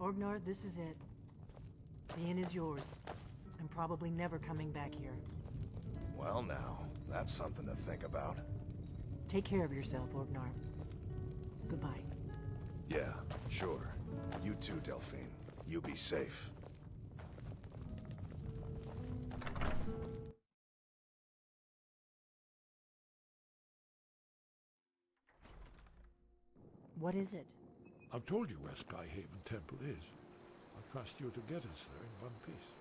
Orgnar, this is it. The inn is yours. I'm probably never coming back here. Well now, that's something to think about. Take care of yourself, Orgnar. Goodbye. Yeah, sure. You too, Delphine. You be safe. What is it? I've told you where Skyhaven Temple is. I trust you to get us there in one piece.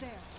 There?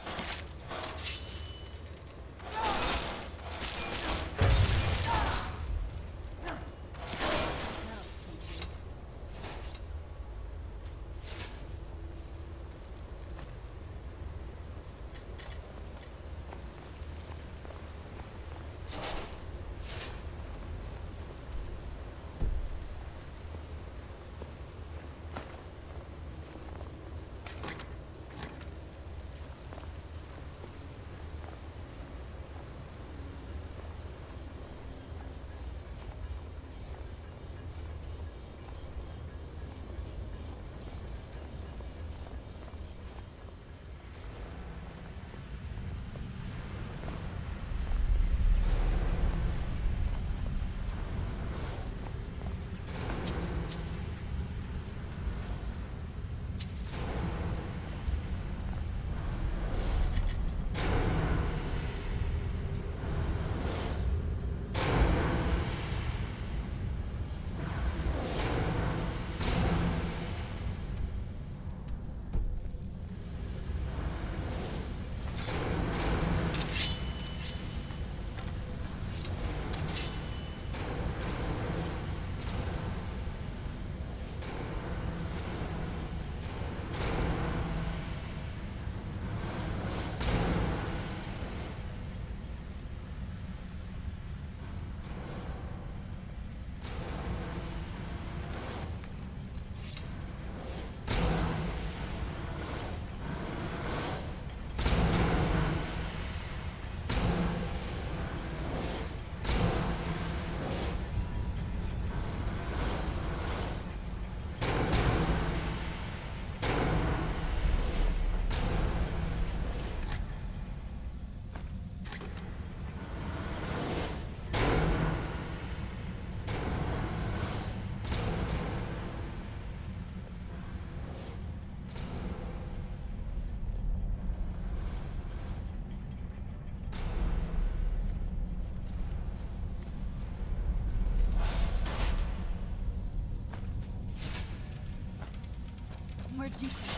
Дикая.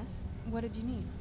Yes? What did you need?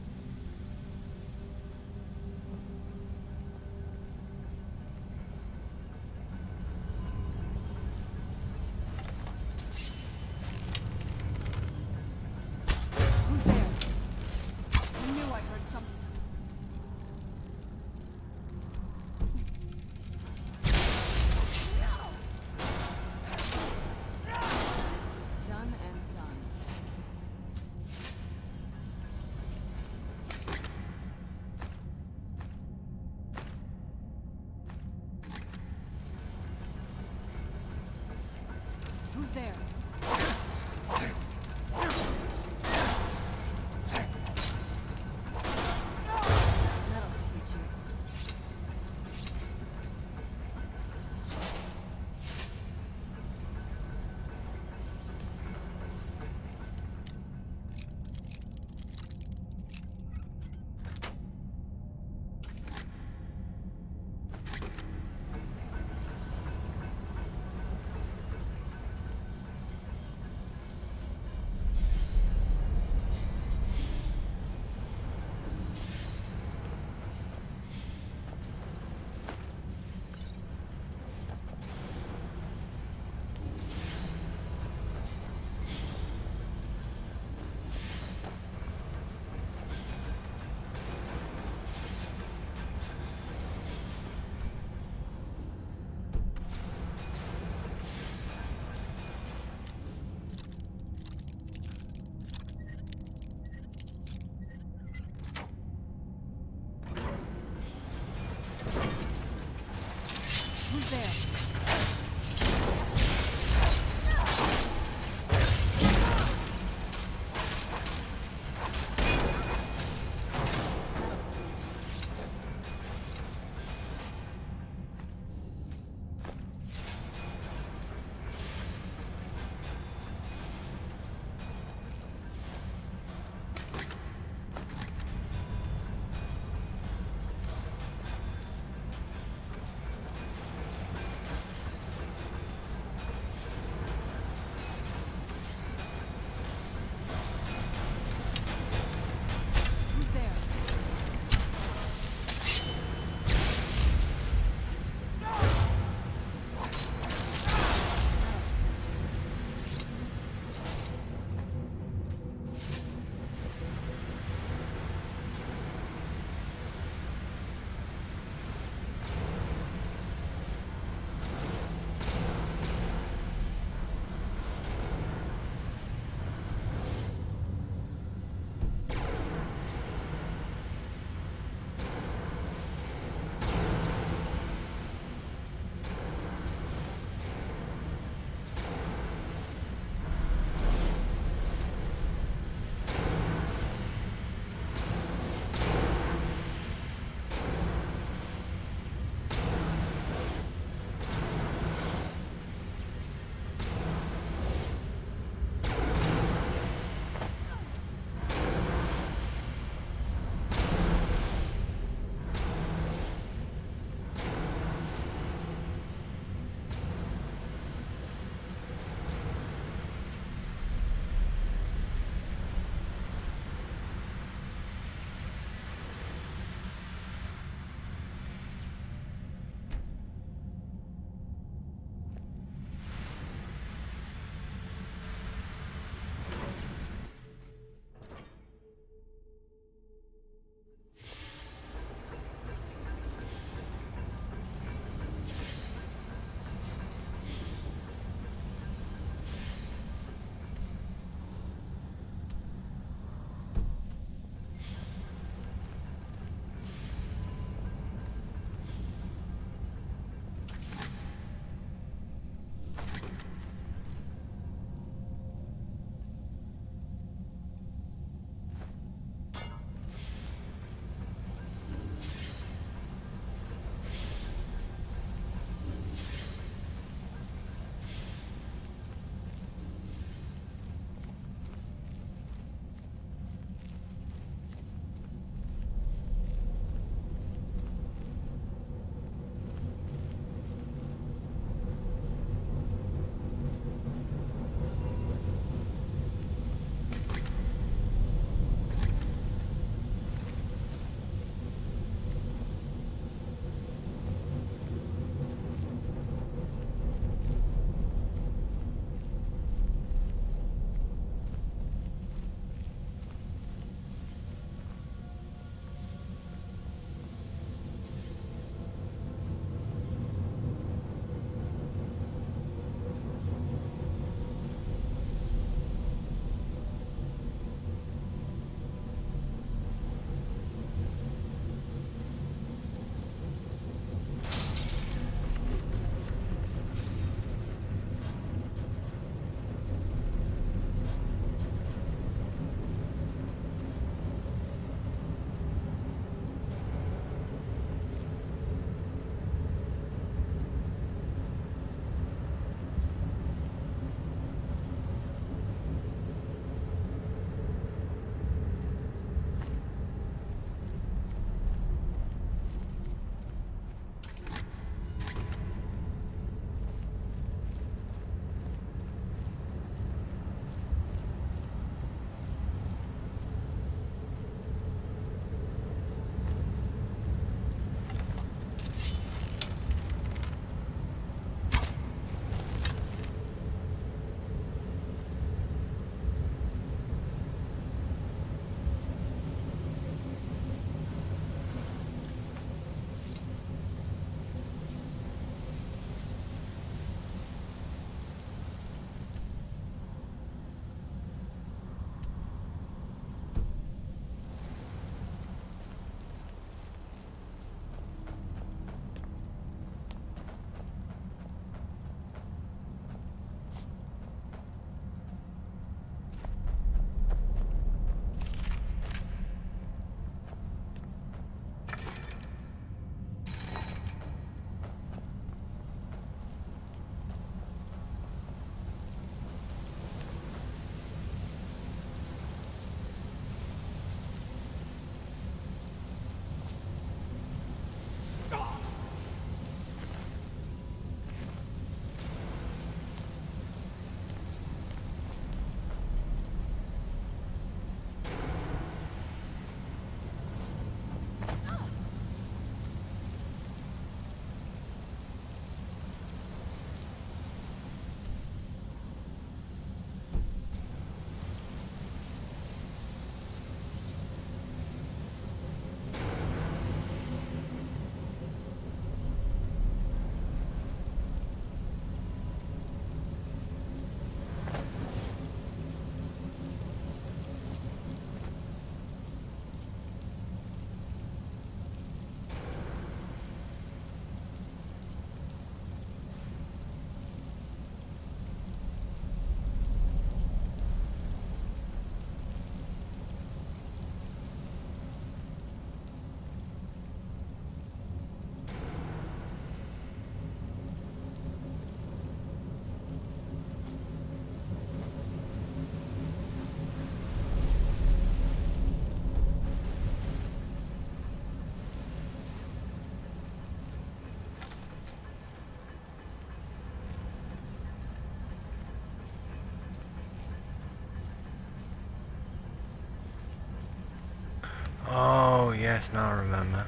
Yes, now I remember.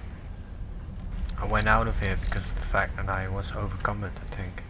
I went out of here because of the fact that I was overcommitted, I think.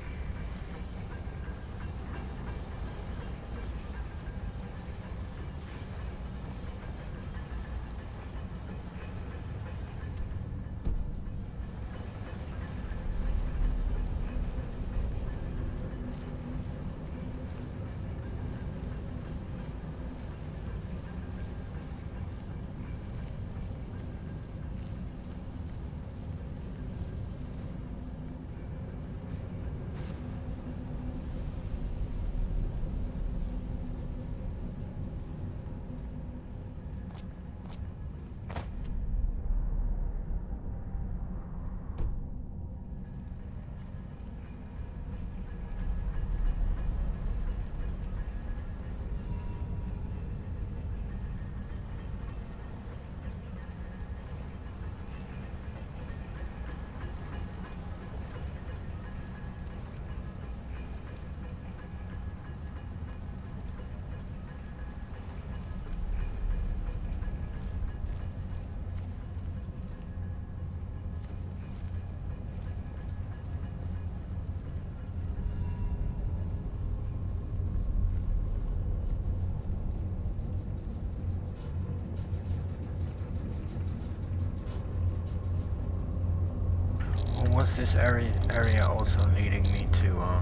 Was this area area also leading me to, uh,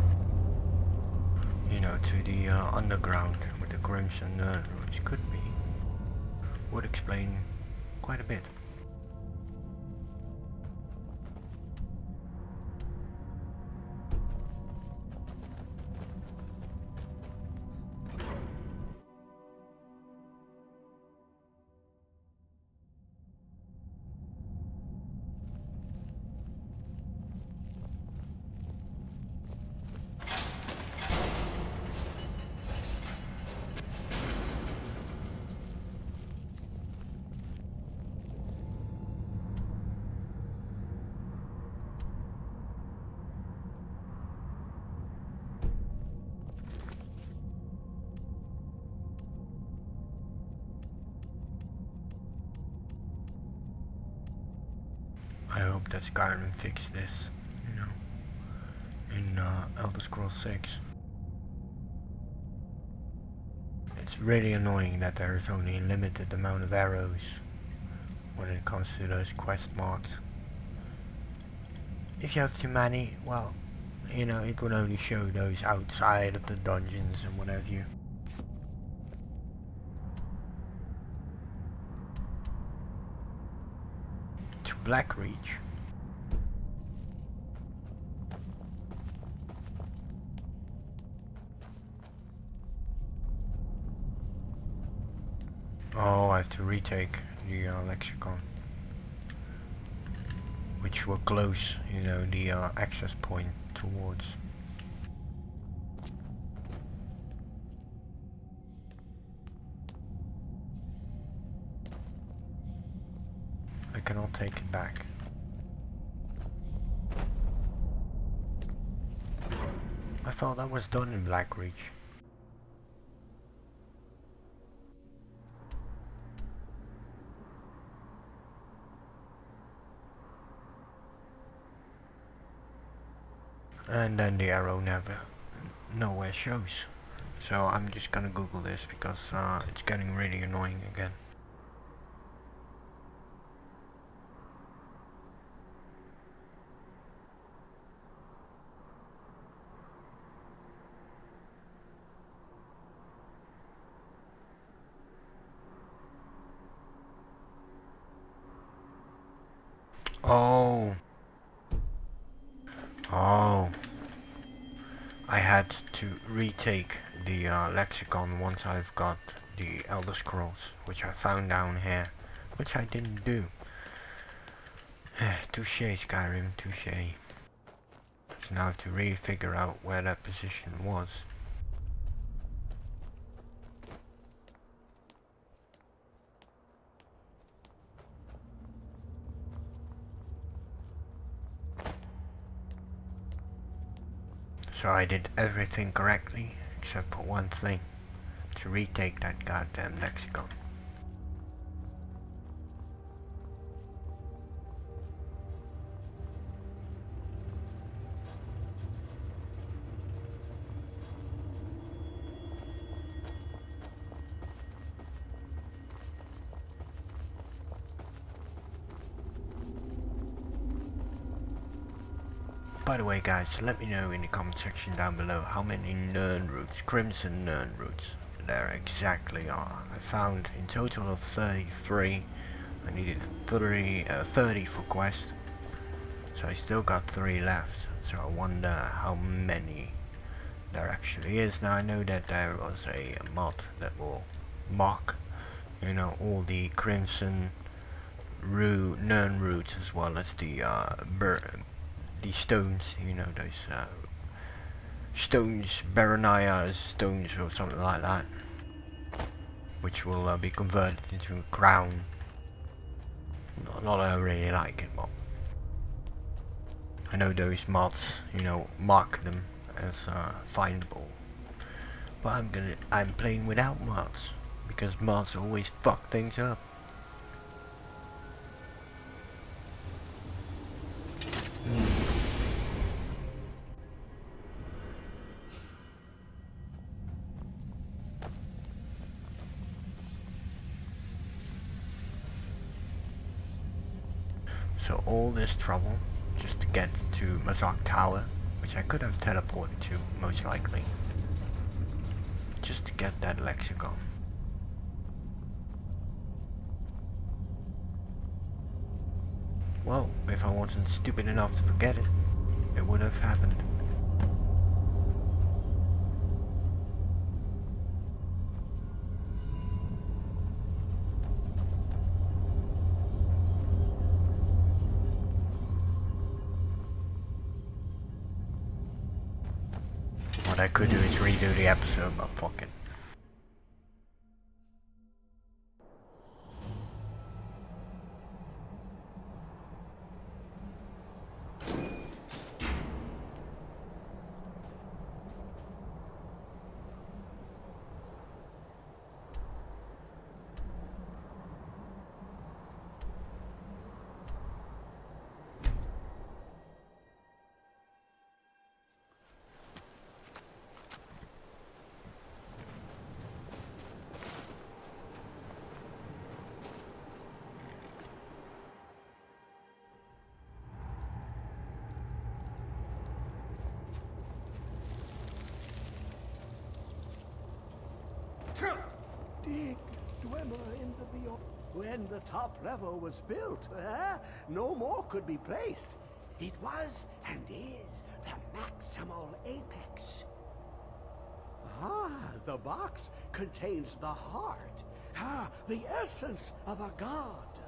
you know, to the uh, underground with the Crimson Nerd, which could be, would explain quite a bit. Fixed this, you know, in uh, Elder Scrolls 6. It's really annoying that there is only a limited amount of arrows when it comes to those quest marks. If you have too many, well, you know, it will only show those outside of the dungeons and what have you. To Blackreach. Oh, I have to retake the uh, lexicon. Which will close, you know, the uh, access point towards. I cannot take it back. I thought that was done in Blackreach. And then the arrow never nowhere shows. So I'm just gonna google this because uh, it's getting really annoying again Oh. Oh. I had to retake the uh, lexicon once I've got the Elder Scrolls, which I found down here, which I didn't do. touche Skyrim, touche. So now I have to really figure out where that position was. So I did everything correctly, except for one thing. To retake that goddamn lexicon. By the way guys, let me know in the comment section down below how many Nirn roots, Crimson Nirn roots, there exactly are. I found in total of 33. I needed three, uh, 30 for quest. So I still got 3 left. So I wonder how many there actually is. Now I know that there was a mod that will mock, you know, all the Crimson Rue, Nirnroots as well as the uh, the stones, you know, those uh, stones, Barenziah stones or something like that, which will uh, be converted into a crown. Not, not that I really like it, but I know those mods, you know, mark them as uh, findable. But I'm gonna, I'm playing without mods because mods always fuck things up. This trouble just to get to Mzark Tower, which I could have teleported to most likely, just to get that lexicon. Well, if I wasn't stupid enough to forget it, it would have happened. I could do is redo the episode, but fuck Dig Dwemer in the. When the top level was built, eh, no more could be placed. It was and is the maximal apex. Ah, the box contains the heart, ah, the essence of a god.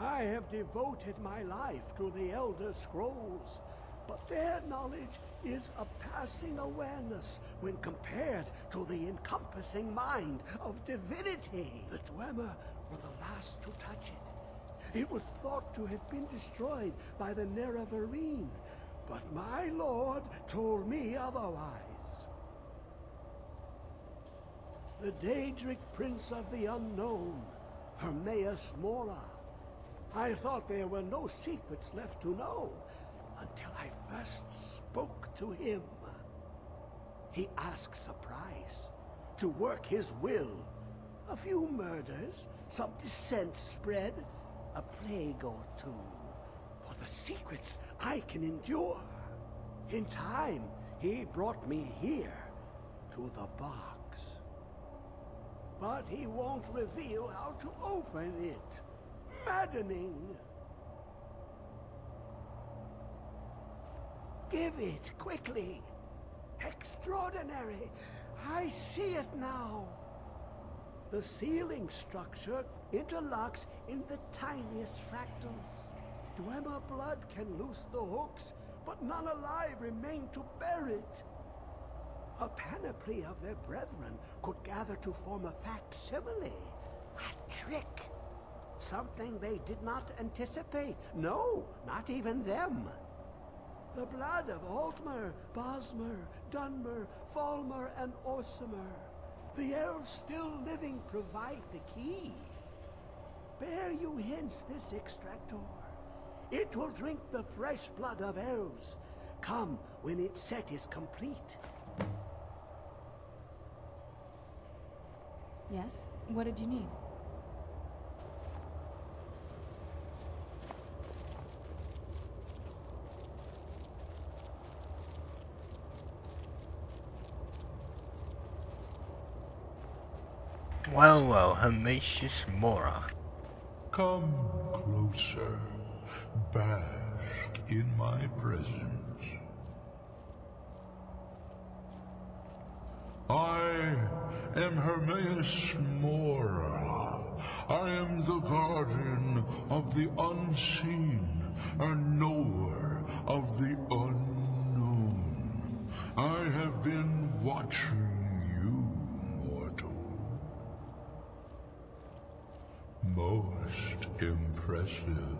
I have devoted my life to the Elder Scrolls, but their knowledge is a passing awareness when compared to the encompassing mind of divinity. The Dwemer were the last to touch it. It was thought to have been destroyed by the Nerevarine, but my lord told me otherwise. The Daedric Prince of the Unknown, Hermaeus Mora. I thought there were no secrets left to know until I first spoke to him. He asks a price to work his will. A few murders, some dissent spread, a plague or two. For the secrets I can endure. In time, he brought me here, to the box. But he won't reveal how to open it. Maddening. Give it, quickly. Extraordinary. I see it now. The sealing structure interlocks in the tiniest fractals. Dwemer blood can loose the hooks, but none alive remain to bear it. A panoply of their brethren could gather to form a facsimile. A trick. Something they did not anticipate. No, not even them. The blood of Altmer, Bosmer, Dunmer, Falmer, and Orsimer. The elves still living provide the key. Bear you hence this extractor. It will drink the fresh blood of elves. Come when its set is complete. Yes? What did you need? Well, well, Hermaeus Mora. Come closer. Bask in my presence. I am Hermaeus Mora. I am the guardian of the unseen and knower of the unknown. I have been watching you, mortal. Most impressive.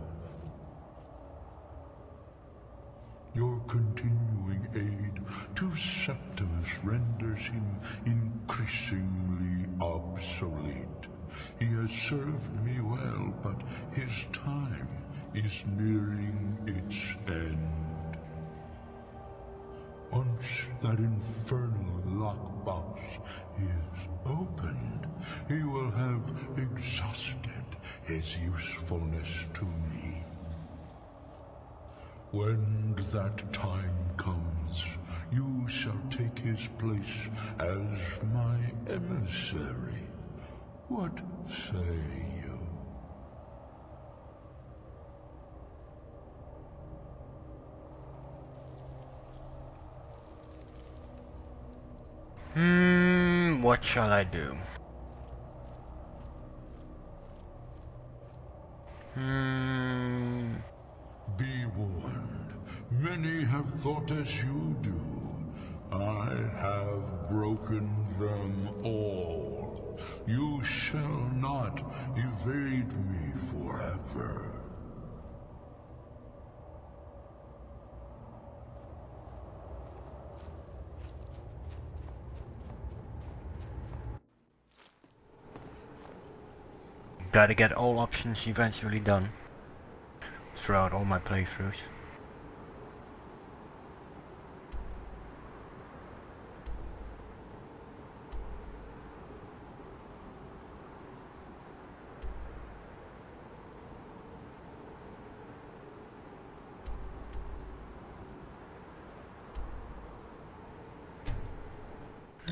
Your continuing aid to Septimus renders him increasingly obsolete. He has served me well, but his time is nearing its end. Once that infernal lockbox is opened, he will have exhausted his usefulness to me. When that time comes, you shall take his place as my emissary. What say you? Hmm, what shall I do? Hmm. Be warned, many have thought as you do. I have broken them all. You shall not evade me forever. Gotta get all options eventually done throughout all my playthroughs.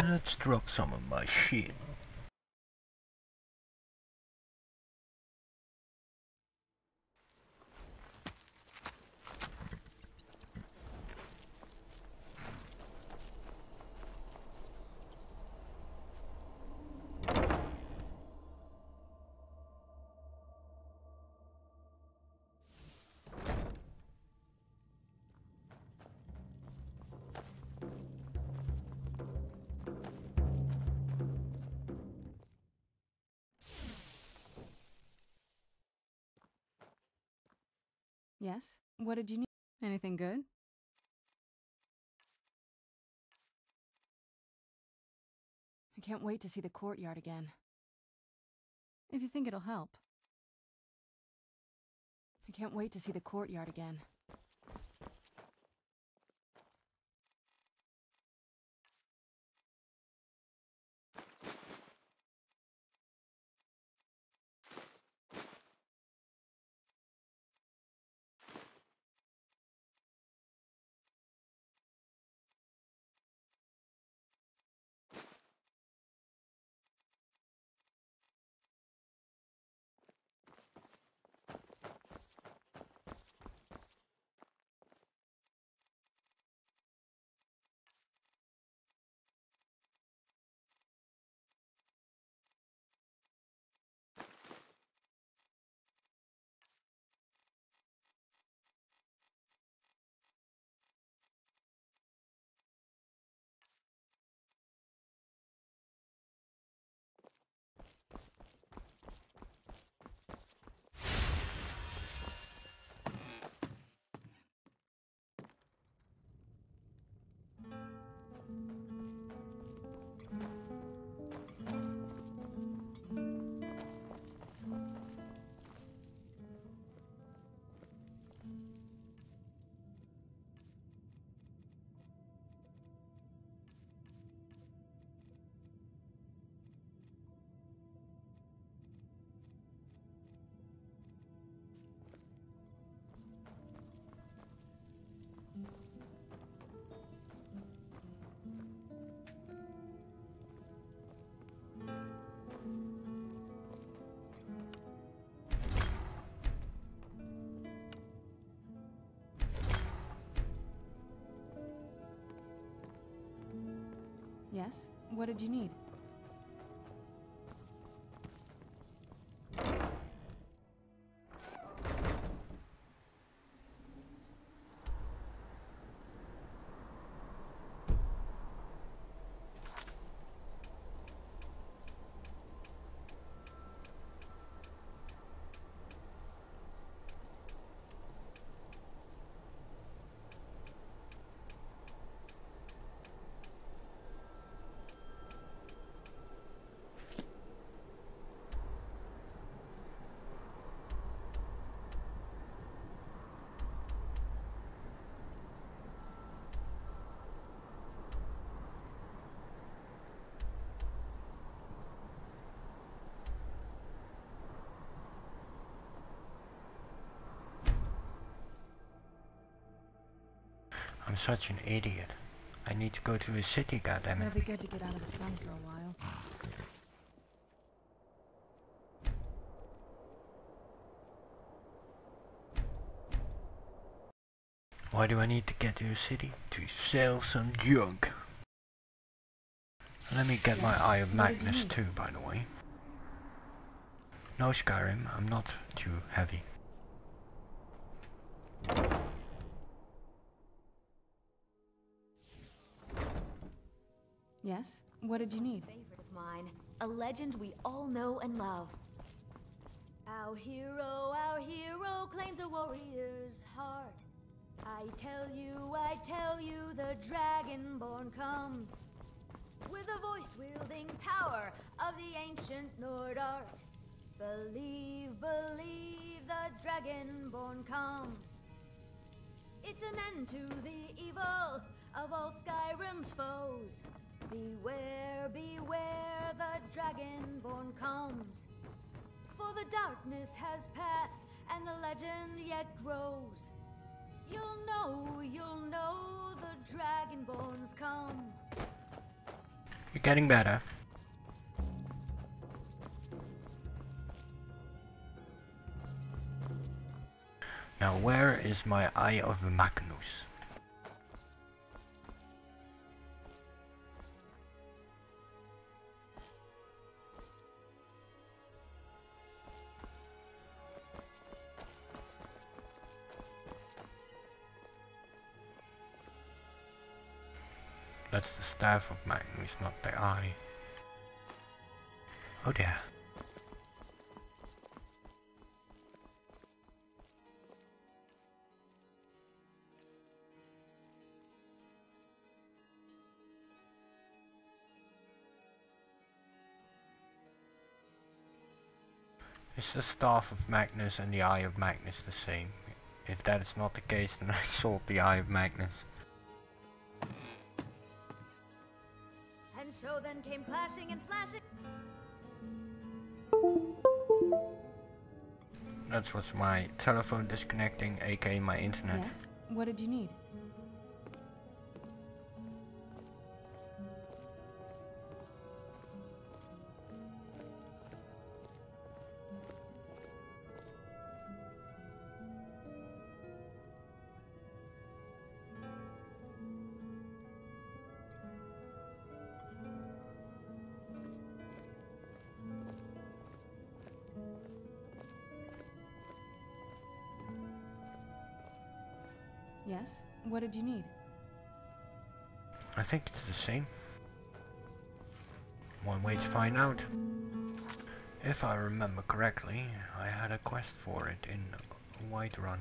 Let's drop some of my shit. Yes? What did you need? Anything good? I can't wait to see the courtyard again. If you think it'll help. I can't wait to see the courtyard again. Yes? What did you need? Such an idiot. I need to go to the city, goddammit. It'll be good to get out of the sun for a while. Why do I need to get to the city? To sell some junk. Let me get my Eye of Magnus too, by the way. No Skyrim, I'm not too heavy. Yes? What did you need? favorite of mine, a legend we all know and love. Our hero, our hero claims a warrior's heart. I tell you, I tell you, the Dragonborn comes with a voice wielding power of the ancient Nord art. Believe, believe, the Dragonborn comes. It's an end to the evil of all Skyrim's foes. Beware, beware, the Dragonborn comes. For the darkness has passed and the legend yet grows. You'll know, you'll know the Dragonborns come. You're getting better. Now where is my Eye of Magnus? Staff of Magnus, not the eye. Oh dear. Is the staff of Magnus and the eye of Magnus the same? If that is not the case, then I sold the eye of Magnus. So then came clashing and slashing. That was my telephone disconnecting, aka my internet. Yes? What did you need? Yes? What did you need? I think it's the same. One way to find out. If I remember correctly, I had a quest for it in Whiterun.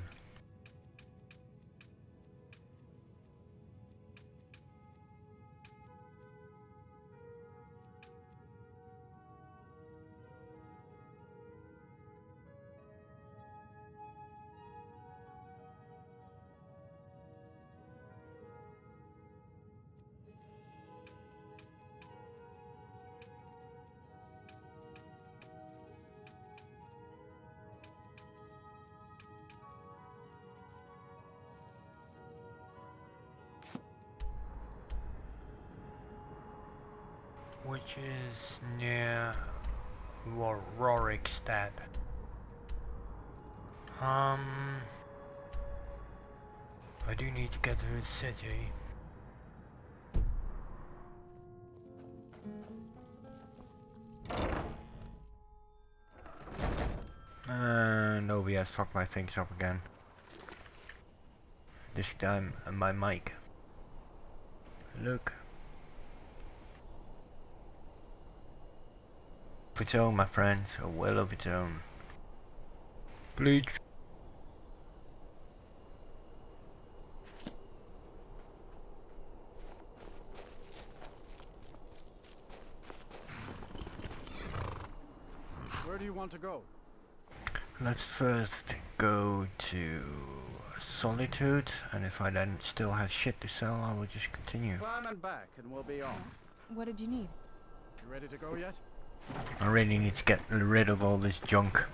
New City. Uh, and OBS fucked my things up again. This time uh, my mic. Look. Of its own, my friends, a well of its own. Please want to go? Let's first go to Solitude, and if I then still have shit to sell, I will just continue. Climb and back, and we'll be on. What did you need? You ready to go yet? I really need to get rid of all this junk.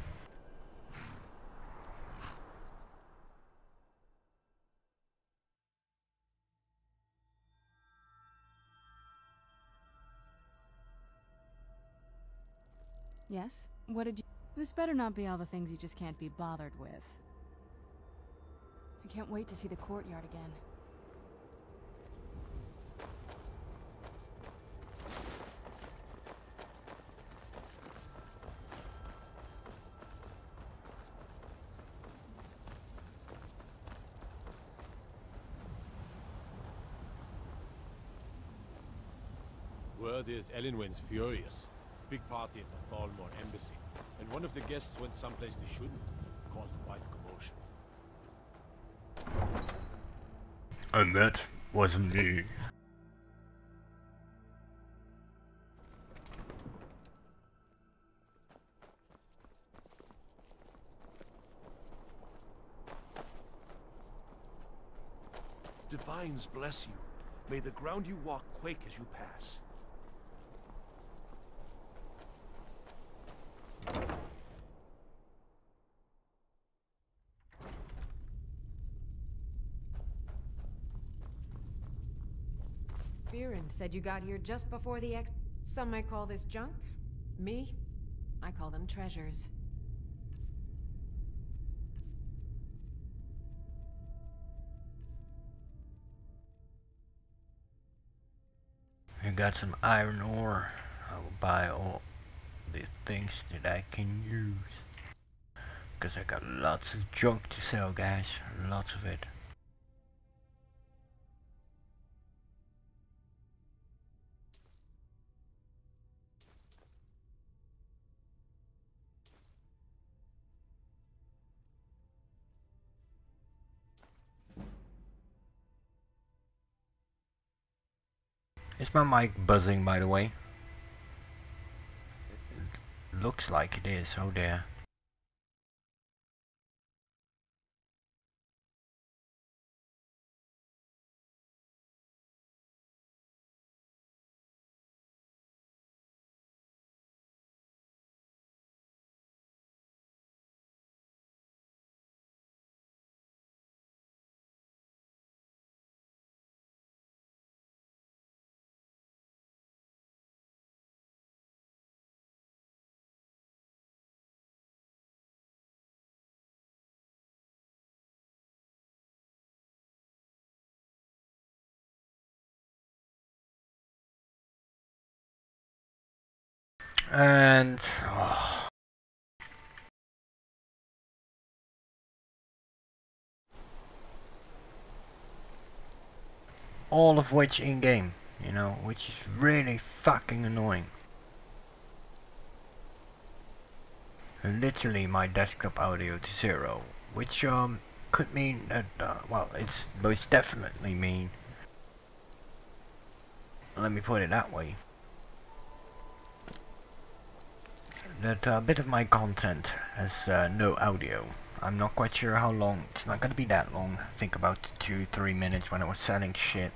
Yes? What did you... This better not be all the things you just can't be bothered with. I can't wait to see the courtyard again. Word is Elenwen's furious. Big party at the Thalmor embassy. And one of the guests went someplace they shouldn't. Caused quite a commotion. And that wasn't me. Divines bless you. May the ground you walk quake as you pass. Said you got here just before the ex- Some might call this junk. Me? I call them treasures. I got some iron ore. I will buy all the things that I can use. Because I got lots of junk to sell, guys. Lots of it. My mic buzzing by the way? It looks like it is, oh dear. And oh. all of which in game, you know, which is really fucking annoying. Literally my desktop audio to zero, which um could mean that uh, well, it's most definitely mean. Let me put it that way. That a uh, bit of my content has uh, no audio. I'm not quite sure how long. It's not gonna be that long. I think about two, three minutes when I was selling shit.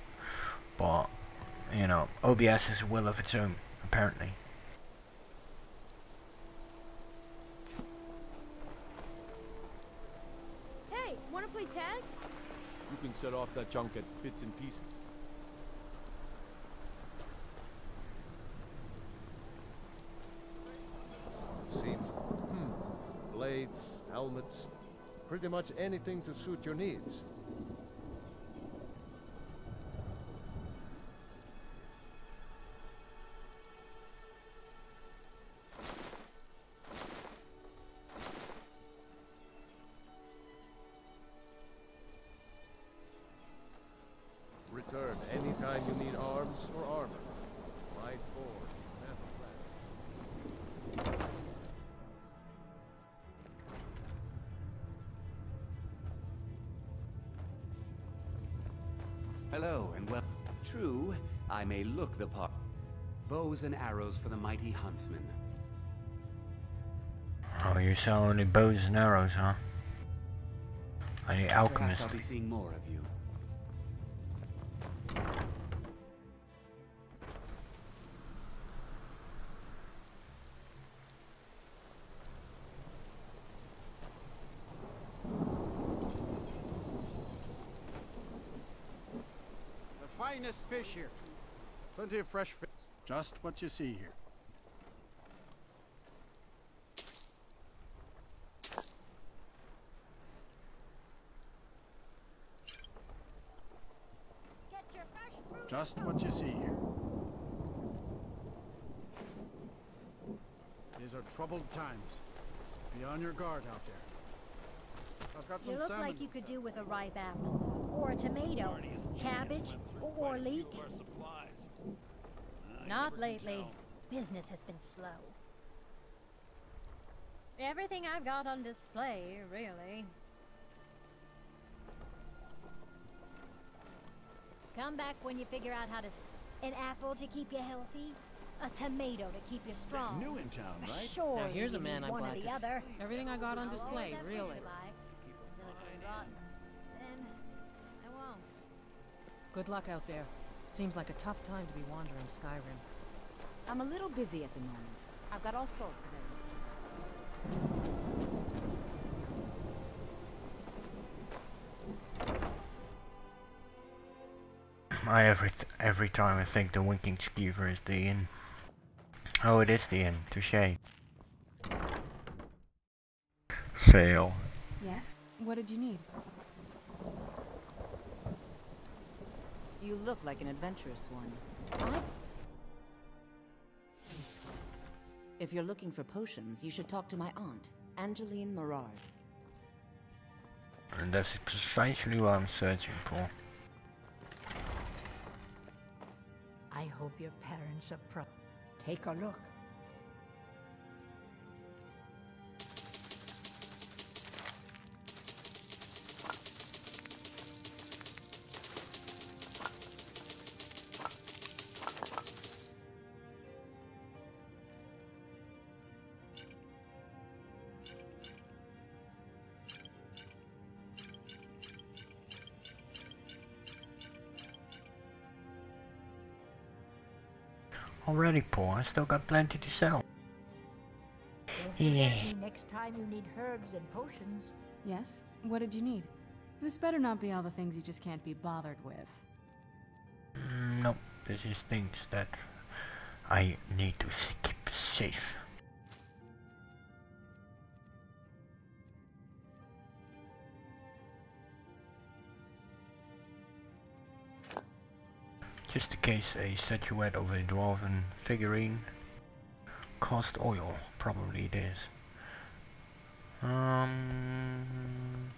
But, you know, OBS has a will of its own, apparently. Hey, wanna play tag? You can set off that junk at bits and pieces. Seems, hmm, blades, helmets, pretty much anything to suit your needs. May look the part. Bows and arrows for the mighty huntsman. Oh, you sell only bows and arrows, huh? Are you alchemist? I'll be seeing more of you. The finest fish here. Plenty of fresh fish. Just what you see here. Just what you see here. These are troubled times. Be on your guard out there. I've got some You look like you could do with a ripe apple, or a tomato, cabbage, or leek. Not lately. Business has been slow. Everything I've got on display, really. Come back when you figure out how to. An apple to keep you healthy, a tomato to keep you strong. New in town, right? Sure. Now here's a man I'm one glad or to the s- other. Everything I got on display, always have things really. to buy. Silicon rotten. Then I won't. Good luck out there. Seems like a tough time to be wandering Skyrim. I'm a little busy at the moment. I've got all sorts of errands to run. I every th every time I think the Winking Skeever is the inn. Oh, it is the inn. Touche. Fail. Yes? What did you need? You look like an adventurous one. I... If you're looking for potions, you should talk to my aunt, Angeline Morard. And that's precisely what I'm searching for. I hope your parents are pro. Take a look. Already poor, I still got plenty to sell. Yeah. next time you need herbs and potions. Yes? What did you need? This better not be all the things you just can't be bothered with. Mm, nope, this is things that I need to keep safe. Just in case a statuette of a dwarven figurine cost oil, probably it is. Um,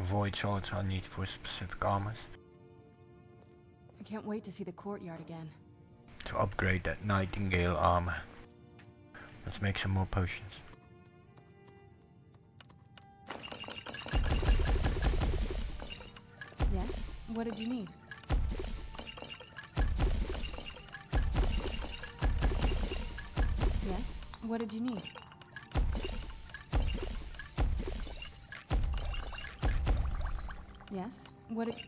void swords are need for specific armors. I can't wait to see the courtyard again. To upgrade that nightingale armor. Let's make some more potions. Yes? What did you need? Yes? What did you need? Yes? What did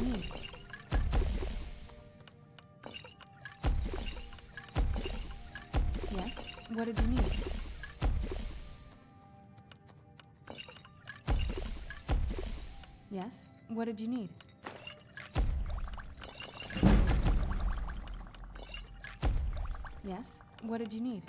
you need? What did you need? Yes? What did you need? Yes? What did you need?